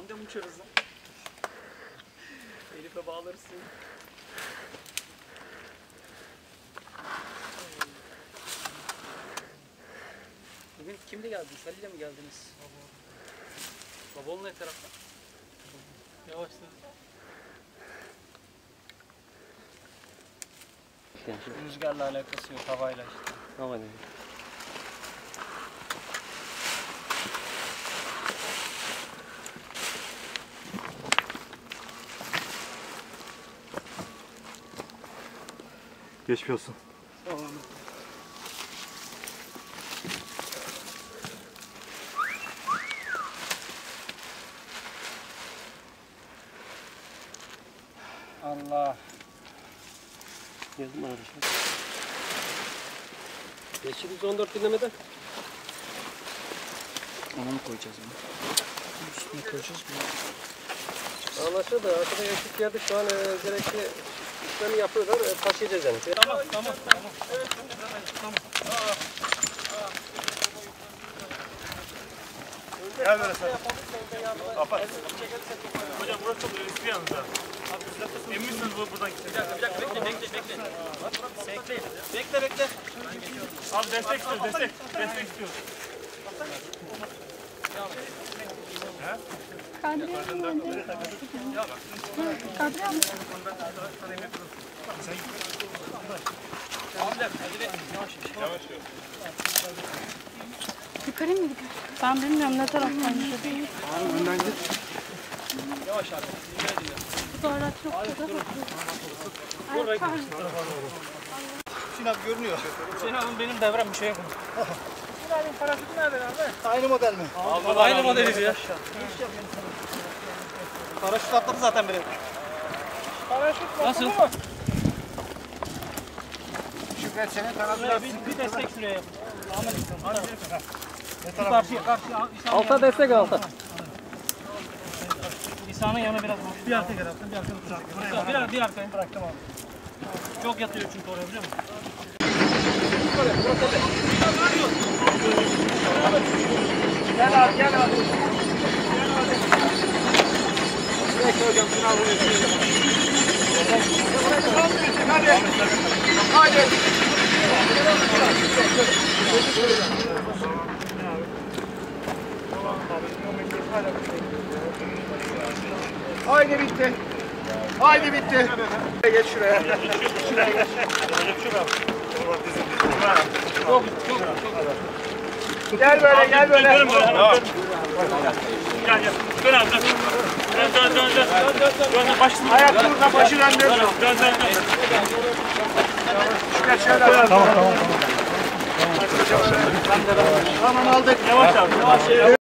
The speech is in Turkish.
Tandem uçarız lan. Elif'e bağlarız. Bugün kimle geldiniz? Salih'le mi geldiniz? Baba. Babaoğlu ne tarafta? Yavaşla. Rüzgarla alakası yok, havayla işte. Tamam Geçmiş olsun. Tamam. Allah. Geldim arkadaşlar. Geçti 14 dinlemede. Ona mı koyacağız bunu? Üstüne koyacağız mı? Anlaşıldı. Arkada eksik yerde şu an e, gerekli işlemi yapıyorlar. E, taşıyacağız yani. Tamam, tamam, tamam. Evet, tamam. Gel böyle sen. Kapat. Hocam burası çok riskli yalnız ha. Emin misiniz bu buradan gidecek? Bir dakika, bekle, bekle, bekle. Bekle, bekle, bekle. Abi destek istiyoruz, destek. Destek istiyoruz. Kadriye önce. Kadriye Hanım. Yukarı mı gidiyor? Ben bilmiyorum ne taraftan gidiyor. Yavaş abi. Ediyorum. Bu da. Ay. Sinan görünüyor. Abim benim devrem bir şey yapın. Aynı model mi? Abi, aynı modeliz ya. Paraşüt atladı zaten biri. Nasıl? Şükret senin tarafı Şuraya bir, bir destek şuraya yapın. Ahmet Hadi. Şu karşıya, karşıya. Alta destek alta. İsa'nın yanına biraz boş. Bir arkaya gel attım, bir arkaya bırak. Bir, bir, bir arkaya bıraktım abi. Çok yatıyor çünkü oraya biliyor musun? Haydi bitti. Haydi bitti. Geç şuraya. Gel böyle gel böyle. Dönün böyle. Dön. Gel gel. Dön abi dön. Dön dön dön dön. Dön dön dön. Başını Ayaklarınızla başı döndür. Dön dön dön. Şükret şöyle. Tamam tamam tamam. Tamam aldık. Yavaş abi. Yavaş.